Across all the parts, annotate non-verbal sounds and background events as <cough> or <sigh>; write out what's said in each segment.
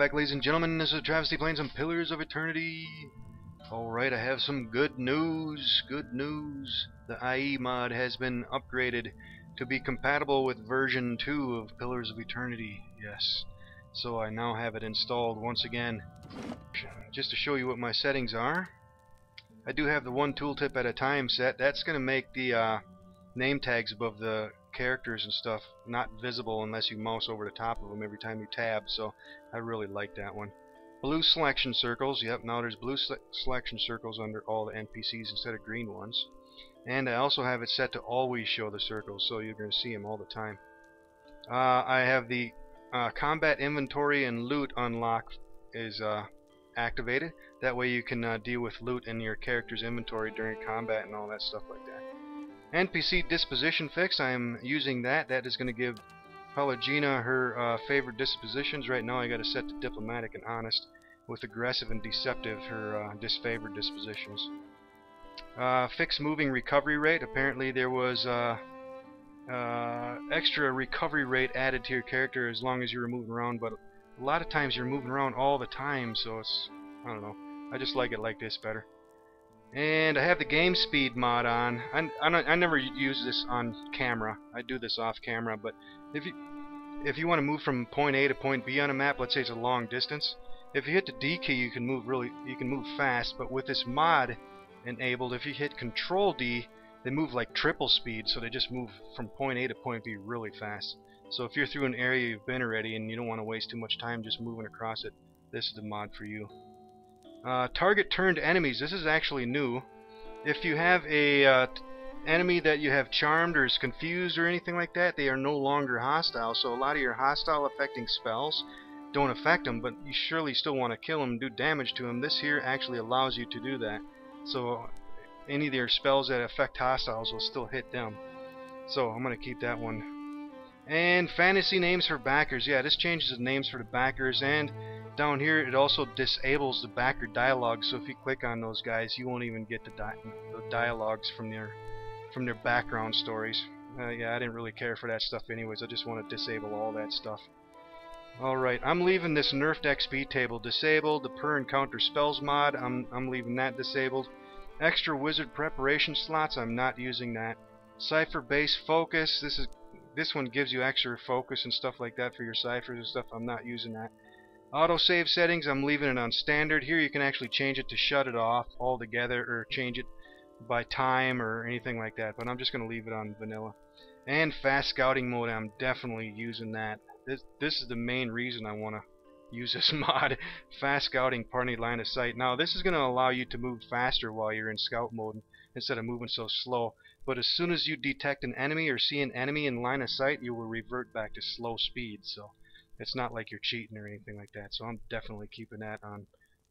back, ladies and gentlemen. This is Travesty playing some Pillars of Eternity. Alright, I have some good news. Good news. The IE mod has been upgraded to be compatible with version 2 of Pillars of Eternity. Yes. So I now have it installed once again. Just to show you what my settings are. I do have the one tooltip at a time set. That's going to make the uh, name tags above the characters and stuff not visible unless you mouse over the top of them every time you tab, so I really like that one. Blue selection circles, yep, now there's blue se selection circles under all the NPCs instead of green ones. And I also have it set to always show the circles, so you're going to see them all the time. Uh, I have the uh, combat inventory and loot unlock is uh, activated. That way you can uh, deal with loot in your character's inventory during combat and all that stuff like that. NPC disposition fix, I am using that. That is going to give Pallegina her uh, favorite dispositions. Right now I got to set to diplomatic and honest, with aggressive and deceptive her uh, disfavored dispositions. Uh, fix moving recovery rate. Apparently there was uh, uh, extra recovery rate added to your character as long as you were moving around, but a lot of times you're moving around all the time, so it's, I don't know. I just like it like this better. And I have the game speed mod on. I, I, I, never use this on camera. I do this off camera, but if you if you want to move from point A to point B on a map, let's say it's a long distance, if you hit the D key, you can move really you can move fast. But with this mod enabled, if you hit Control D, they move like triple speed, so they just move from point A to point B really fast. So if you're through an area you've been already and you don't want to waste too much time just moving across it, this is the mod for you. Uh, target turned enemies. This is actually new. If you have a uh, enemy that you have charmed or is confused or anything like that, they are no longer hostile. So a lot of your hostile affecting spells don't affect them, but you surely still want to kill them do damage to them. This here actually allows you to do that. So any of their spells that affect hostiles will still hit them. So I'm going to keep that one. And fantasy names for backers. Yeah, this changes the names for the backers and down here it also disables the backer dialogue so if you click on those guys you won't even get the, di the dialogues from their from their background stories. Uh, yeah I didn't really care for that stuff anyways I just want to disable all that stuff. Alright I'm leaving this nerfed XP table disabled the per encounter spells mod I'm, I'm leaving that disabled. Extra wizard preparation slots I'm not using that. Cipher base focus this is this one gives you extra focus and stuff like that for your ciphers and stuff I'm not using that Autosave settings, I'm leaving it on standard. Here you can actually change it to shut it off altogether or change it by time or anything like that. But I'm just going to leave it on vanilla. And fast scouting mode, I'm definitely using that. This, this is the main reason I want to use this <laughs> mod. Fast scouting party line of sight. Now this is going to allow you to move faster while you're in scout mode instead of moving so slow. But as soon as you detect an enemy or see an enemy in line of sight, you will revert back to slow speed. So it's not like you're cheating or anything like that. So I'm definitely keeping that on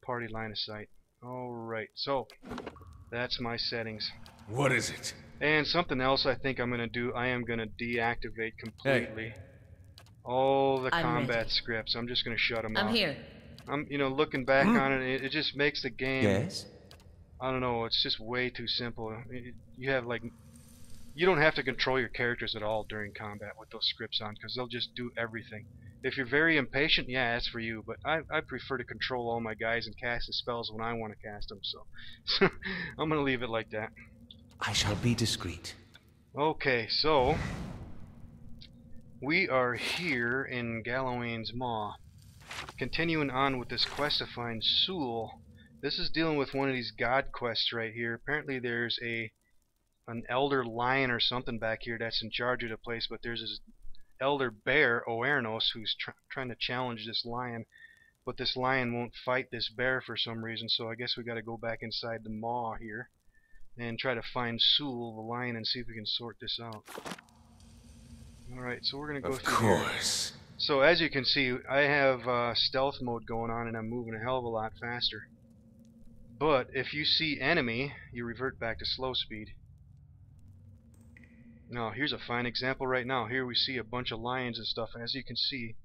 party line of sight. Alright, so that's my settings. What is it? And something else I think I'm going to do, I am going to deactivate completely hey. all the I'm combat ready. scripts. I'm just going to shut them I'm off. here. I'm, you know, looking back Hmm. on it, it, it just makes the game, Yes? I don't know, it's just way too simple. It- You have like, you don't have to control your characters at all during combat with those scripts on, because they'll just do everything. If you're very impatient, yeah, that's for you. But I, I prefer to control all my guys and cast the spells when I want to cast them. So so <laughs> I'm gonna leave it like that. I shall be discreet. Okay, so we are here in Galawain's Maw, continuing on with this quest to find Sewell. This is dealing with one of these god quests right here. Apparently, there's a an elder lion or something back here that's in charge of the place, but there's this elder bear, Oernos, who's tr trying to challenge this lion. But this lion won't fight this bear for some reason, so I guess we got to go back inside the maw here and try to find Sewell, the lion, and see if we can sort this out. Alright, so we're going to go Of through here. course. So as you can see, I have uh, stealth mode going on and I'm moving a hell of a lot faster. But if you see enemy, you revert back to slow speed. Now here's a fine example right now. Here we see a bunch of lions and stuff. As you can see,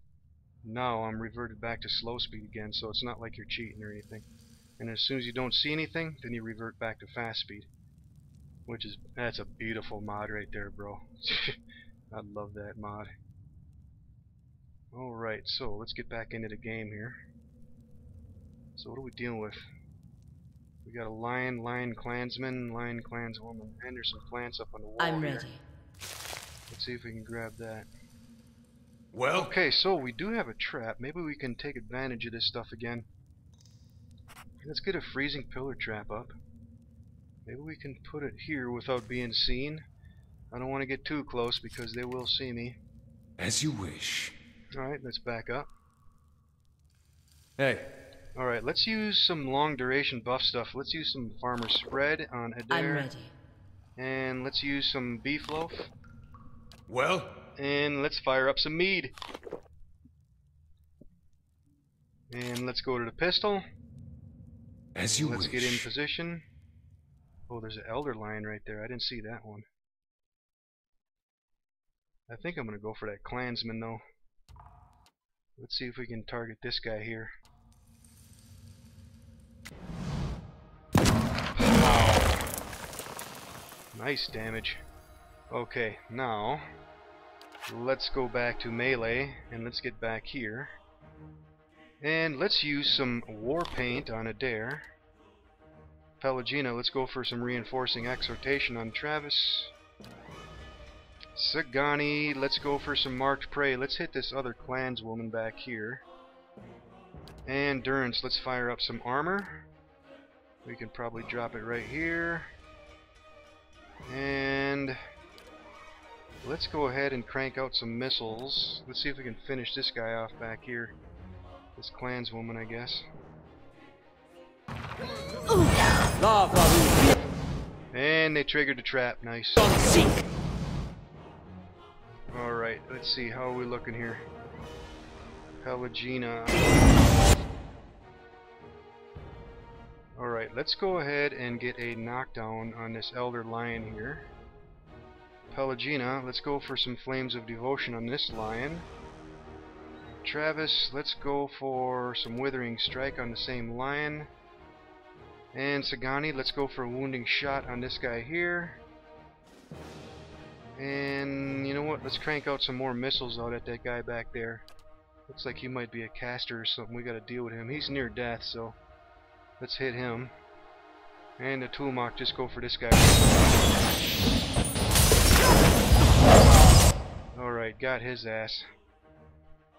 now I'm reverted back to slow speed again, so it's not like you're cheating or anything. And as soon as you don't see anything, then you revert back to fast speed. Which is, that's a beautiful mod right there, bro. <laughs> I love that mod. Alright, so let's get back into the game here. So what are we dealing with? We got a lion, lion clansman, lion clanswoman, and there's some plants up on the wall I'm here. Ready. Let's see if we can grab that. Well, Okay, so we do have a trap. Maybe we can take advantage of this stuff again. Let's get a freezing pillar trap up. Maybe we can put it here without being seen. I don't want to get too close because they will see me. as you wish. Alright, let's back up. Hey, Alright, let's use some long duration buff stuff. Let's use some farmer spread on I'm Adair. ready. And let's use some beef loaf. Well, And let's fire up some mead. And let's go to the pistol. as you let's wish. get in position. Oh, there's an elder lion right there. I didn't see that one. I think I'm gonna go for that clansman though. Let's see if we can target this guy here. Nice damage. Okay, now let's go back to melee and let's get back here. And let's use some war paint on Adair. Pallegina, let's go for some reinforcing exhortation on Travis. Sagani, let's go for some marked prey. Let's hit this other clanswoman back here. And Durance, let's fire up some armor. We can probably drop it right here. And let's go ahead and crank out some missiles. Let's see if we can finish this guy off back here. This clanswoman, I guess. And they triggered the trap. Nice. Alright, let's see. How are we looking here? Pallegina. Alright, let's go ahead and get a knockdown on this Elder Lion here. Pallegina, let's go for some Flames of Devotion on this lion. Travis, let's go for some Withering Strike on the same lion. And Sagani, let's go for a Wounding Shot on this guy here. And you know what? Let's crank out some more missiles out at that guy back there. Looks like he might be a caster or something. We gotta deal with him. He's near death, so let's hit him. And the Tulmok, just go for this guy. Alright, got his ass.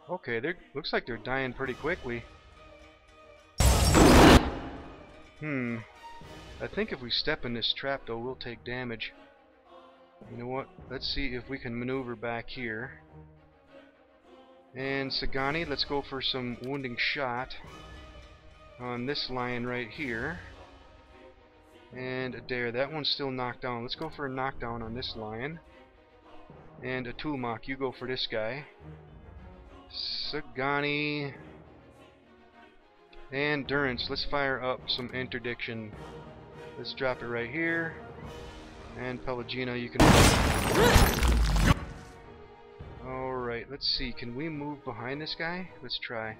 Okay, they looks like they're dying pretty quickly. Hmm. I think if we step in this trap though, we'll take damage. You know what? Let's see if we can maneuver back here. And Sagani, let's go for some wounding shot on this lion right here. And Adair, that one's still knocked down. Let's go for a knockdown on this lion. And a Tulmok, you go for this guy. Sagani and Durance, let's fire up some interdiction. Let's drop it right here. And Pallegina, you can. Alright, let's see. Can we move behind this guy? Let's try.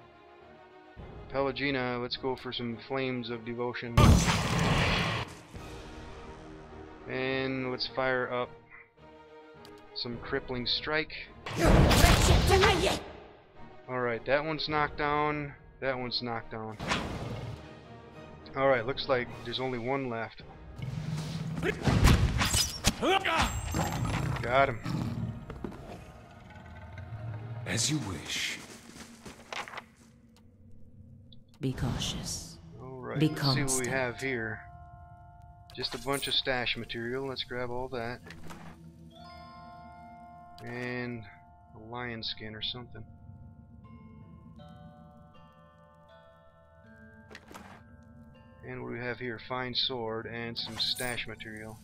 Pallegina, let's go for some flames of devotion. And let's fire up some crippling strike. Alright, that one's knocked down. That one's knocked down. Alright, looks like there's only one left. Got him. As you wish. Be cautious. Alright, Be let's see what we have here. Just a bunch of stash material. Let's grab all that. And a lion skin or something. And what do we have here? Fine sword and some stash material.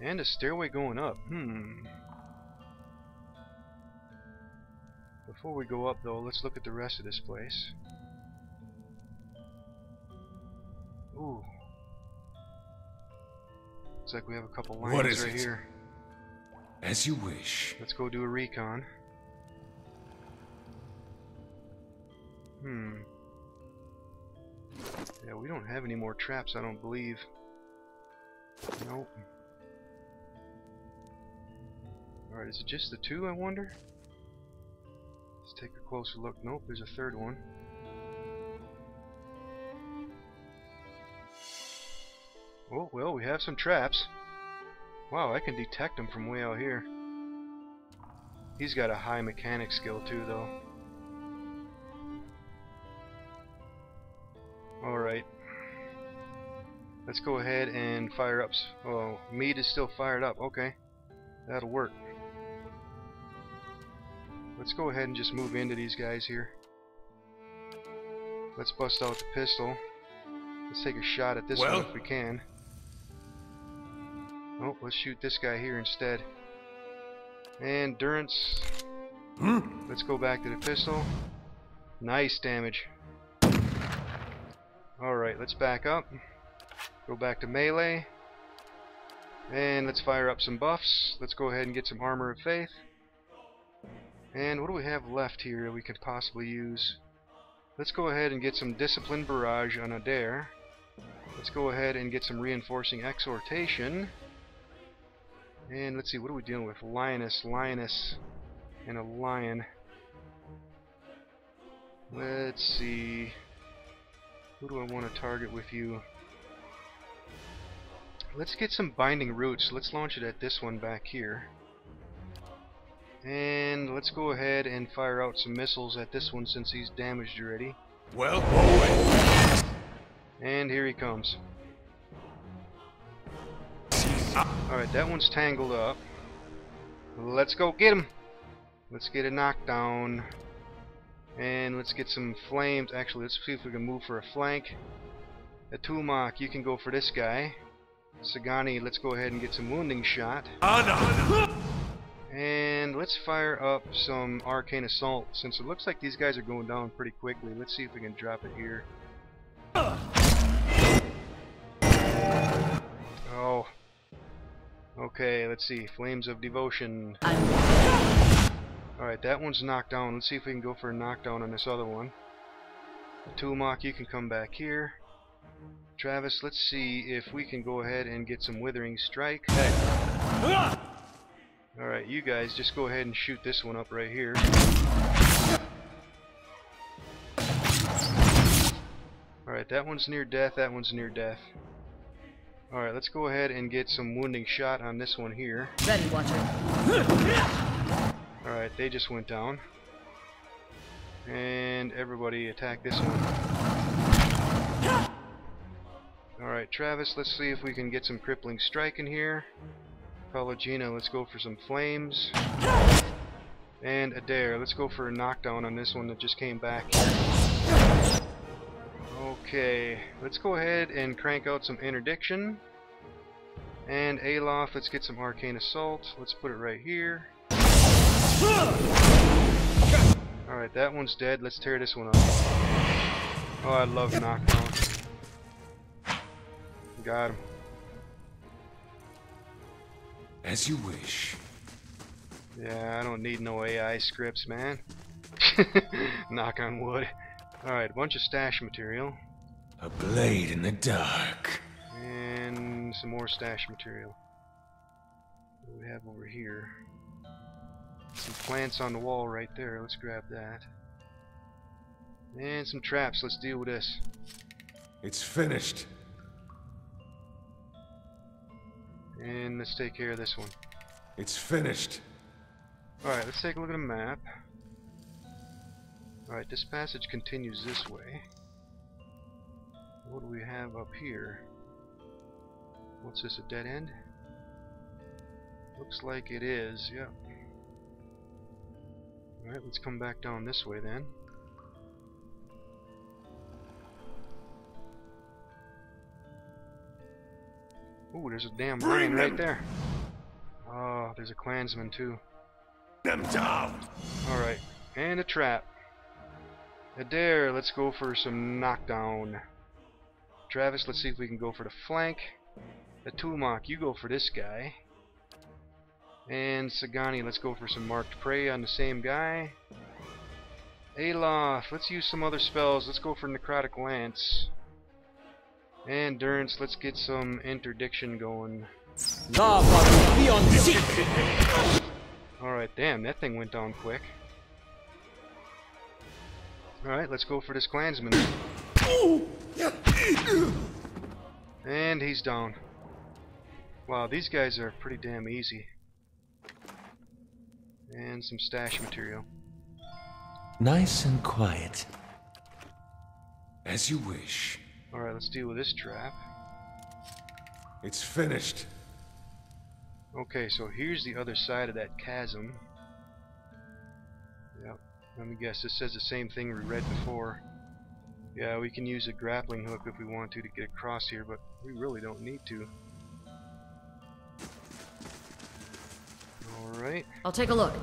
And a stairway going up. Hmm. Before we go up though, let's look at the rest of this place. Ooh. Looks like we have a couple is right it? here. As you wish. Let's go do a recon. Hmm. Yeah, we don't have any more traps, I don't believe. Nope. Alright, is it just the two, I wonder? Let's take a closer look. Nope, there's a third one. Oh, well, we have some traps. Wow, I can detect him from way out here. He's got a high mechanic skill too, though. Alright. Let's go ahead and fire up. Oh, meat is still fired up. Okay. That'll work. Let's go ahead and just move into these guys here. Let's bust out the pistol. Let's take a shot at this Well? one if we can. Oh, let's shoot this guy here instead. And Durance. Hmm? Let's go back to the pistol. Nice damage. Alright, let's back up. Go back to melee. And let's fire up some buffs. Let's go ahead and get some Armor of Faith. And what do we have left here that we could possibly use? Let's go ahead and get some Discipline Barrage on Adair. Let's go ahead and get some Reinforcing Exhortation. And let's see, what are we dealing with? Lioness, Lioness, and a Lion. Let's see. Who do I want to target with you? Let's get some Binding Roots. Let's launch it at this one back here. And let's go ahead and fire out some missiles at this one since he's damaged already. Well, boy. And here he comes. Alright, that one's tangled up. Let's go get him! Let's get a knockdown. And let's get some flames. Actually, let's see if we can move for a flank. Atumak, you can go for this guy. Sagani, let's go ahead and get some wounding shot. And let's fire up some Arcane Assault. Since it looks like these guys are going down pretty quickly, let's see if we can drop it here. Okay, let's see. Flames of Devotion. Alright, that one's knocked down. Let's see if we can go for a knockdown on this other one. Tulmok, you can come back here. Travis, let's see if we can go ahead and get some Withering Strike. Hey. Alright, you guys just go ahead and shoot this one up right here. Alright, that one's near death, that one's near death. Alright, let's go ahead and get some wounding shot on this one here. Ready, Watcher. Alright, they just went down. And everybody attack this one. Alright, Travis, let's see if we can get some crippling strike in here. Pallegina, let's go for some flames. And Adair, let's go for a knockdown on this one that just came back. Okay, let's go ahead and crank out some interdiction. And Aloth, let's get some arcane assault. Let's put it right here. Alright, that one's dead. Let's tear this one up. Oh, I love knockdown. Got him. As you wish. Yeah, I don't need no AI scripts, man. <laughs> Knock on wood. Alright, bunch of stash material. A blade in the dark. And some more stash material. What do we have over here? Some plants on the wall right there. Let's grab that. And some traps. Let's deal with this. It's finished. And let's take care of this one. It's finished. Alright, let's take a look at the map. Alright, this passage continues this way. What do we have up here? What's this, a dead end? Looks like it is, yep. Alright, let's come back down this way then. Ooh, there's a damn brain right there. Oh, there's a clansman too. Them down. Alright, and a trap. Adair, let's go for some knockdown. Travis, let's see if we can go for the flank. The Atulmok, you go for this guy. And Sagani, let's go for some marked prey on the same guy. Aloth, let's use some other spells. Let's go for Necrotic Lance. And Durance, let's get some interdiction going. Lava be on seek. Alright, damn, that thing went down quick. Alright, let's go for this clansman. And he's down. Wow, these guys are pretty damn easy. And some stash material. Nice and quiet. As you wish. Alright, let's deal with this trap. It's finished. Okay, so here's the other side of that chasm. Yep. Let me guess, this says the same thing we read before. Yeah, we can use a grappling hook if we want to to get across here, but we really don't need to. Alright. I'll take a look.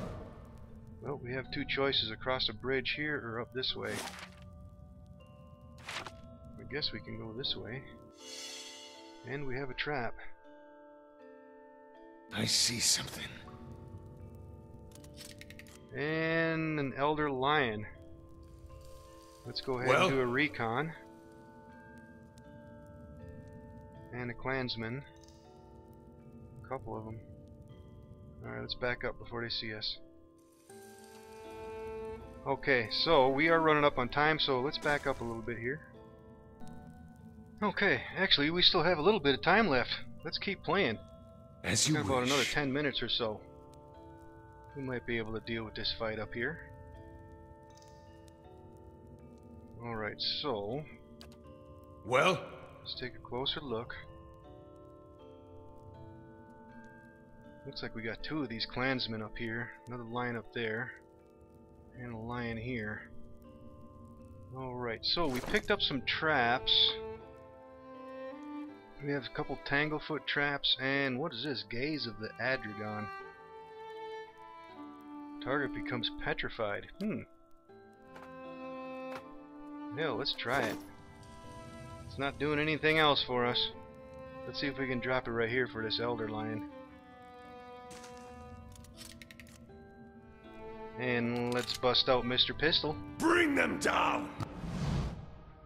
Well, we have two choices, across a bridge here or up this way. I guess we can go this way. And we have a trap. I see something. And an elder lion. Let's go ahead Well? and do a recon. And a clansman. A couple of them. Alright, let's back up before they see us. Okay, so we are running up on time, so let's back up a little bit here. Okay, actually, we still have a little bit of time left. Let's keep playing. As you Got about wish. another 10 minutes or so. We might be able to deal with this fight up here. Alright, so Well, let's take a closer look. Looks like we got two of these clansmen up here. Another lion up there. And a lion here. Alright, so we picked up some traps. We have a couple tanglefoot traps, and what is this? Gaze of the Adragan. Target becomes petrified. Hmm. Yeah, let's try it. It's not doing anything else for us. Let's see if we can drop it right here for this Elder Lion. And let's bust out Mr. Pistol. bring them down.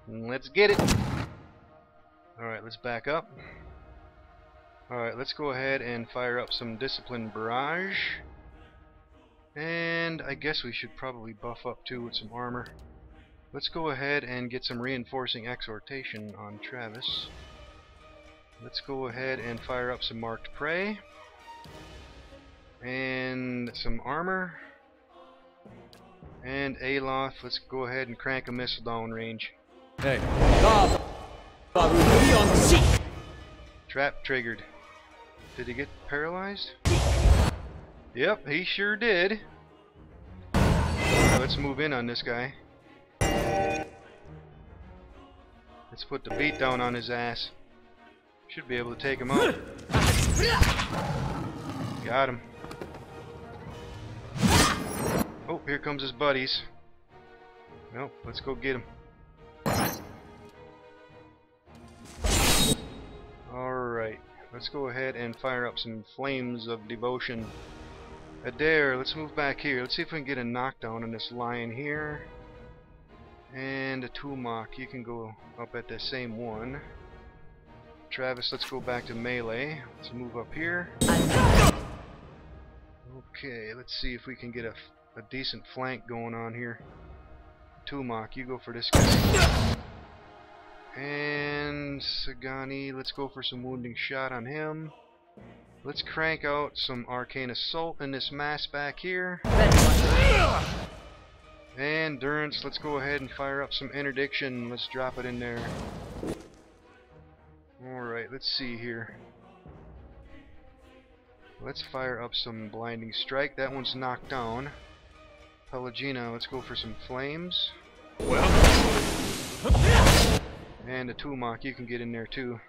Let's get it. Alright, let's back up. Alright, let's go ahead and fire up some Discipline Barrage. And I guess we should probably buff up too with some armor. Let's go ahead and get some Reinforcing Exhortation on Travis. Let's go ahead and fire up some Marked Prey. And some armor. And Aloth, let's go ahead and crank a missile down range. Hey. Da baru beyond seek. Trap triggered. Did he get paralyzed? Yep, he sure did. Let's move in on this guy. Let's put the beat down on his ass. Should be able to take him out. Got him. Oh, here comes his buddies. Well, let's go get him. Alright, let's go ahead and fire up some flames of devotion. Adair, let's move back here. Let's see if we can get a knockdown on this lion here. And a Tulmok, you can go up at the same one. Travis, let's go back to melee. Let's move up here. Okay, let's see if we can get a, a decent flank going on here. Tulmok, you go for this guy. And Sagani, let's go for some wounding shot on him. Let's crank out some arcane assault in this mass back here. And Durance, let's go ahead and fire up some interdiction. Let's drop it in there. Alright, let's see here. Let's fire up some blinding strike. That one's knocked down. Pallegina, let's go for some flames. Well. And a Tulmok, you can get in there too.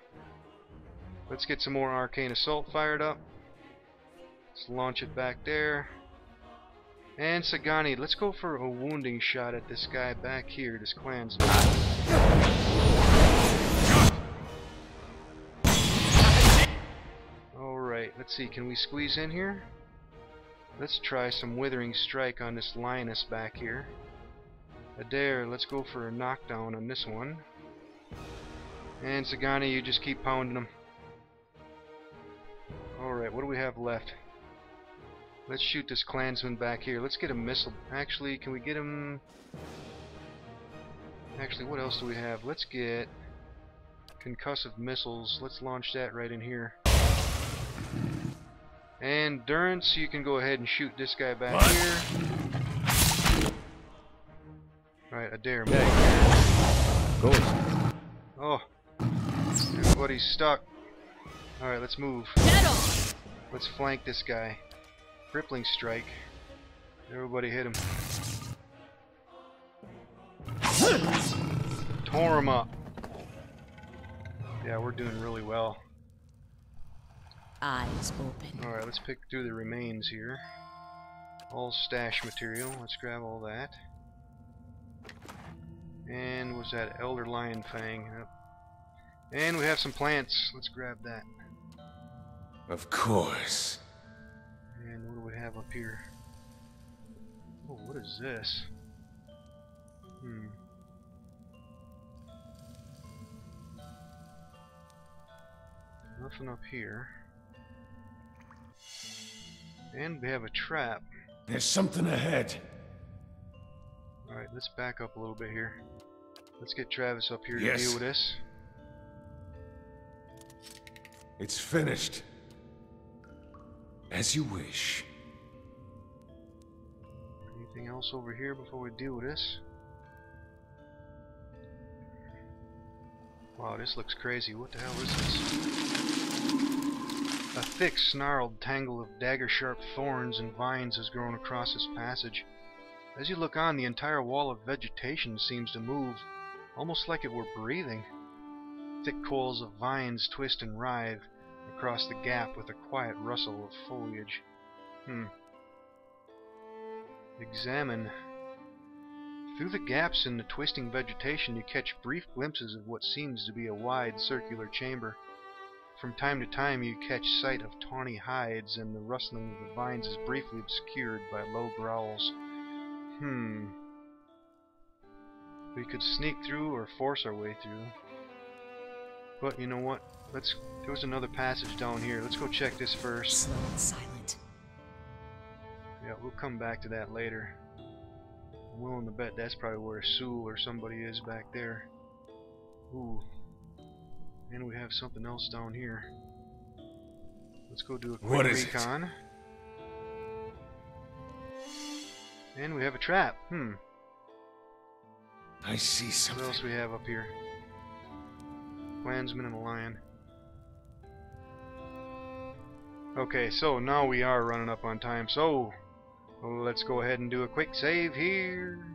Let's get some more Arcane Assault fired up. Let's launch it back there. And Sagani, let's go for a wounding shot at this guy back here, this clansman. Alright, let's see, can we squeeze in here? Let's try some Withering Strike on this lioness back here. Adair, let's go for a knockdown on this one. And Sagani, you just keep pounding them. Alright, what do we have left? Let's shoot this clansman back here. Let's get a missile. Actually, can we get him... Actually, what else do we have? Let's get... Concussive missiles. Let's launch that right in here. And Durance, you can go ahead and shoot this guy back What? here. Alright, I dare him. Okay. Ghost. Oh. Everybody's stuck. Alright, let's move. Let's flank this guy. Crippling strike. Everybody hit him. Tore him up. Yeah, we're doing really well. Eyes open. Alright, let's pick through the remains here. All stash material. Let's grab all that. And was that Elder Lion Fang? Yep. And we have some plants. Let's grab that. Of course. Have up here? Oh, what is this? Hmm. Nothing up here. And we have a trap. There's something ahead. Alright, let's back up a little bit here. Let's get Travis up here Yes. to deal with this. It's finished. As you wish. Anything else over here before we deal with this? Wow, this looks crazy. What the hell is this? A thick, snarled tangle of dagger-sharp thorns and vines has grown across this passage. As you look on, the entire wall of vegetation seems to move, almost like it were breathing. Thick coils of vines twist and writhe across the gap with a quiet rustle of foliage. Hmm. Examine. Through the gaps in the twisting vegetation, you catch brief glimpses of what seems to be a wide circular chamber. From time to time, you catch sight of tawny hides, and the rustling of the vines is briefly obscured by low growls. Hmm. We could sneak through or force our way through. But you know what? Let's. There was another passage down here. Let's go check this first. Slow and silent. Come back to that later. I'm willing to bet that's probably where Sewell or somebody is back there. Ooh. And we have something else down here. Let's go do a quick What is it? recon. And we have a trap. Hmm. I see something. What else we have up here? Clansman and a lion. Okay, so now we are running up on time, so let's go ahead and do a quick save here.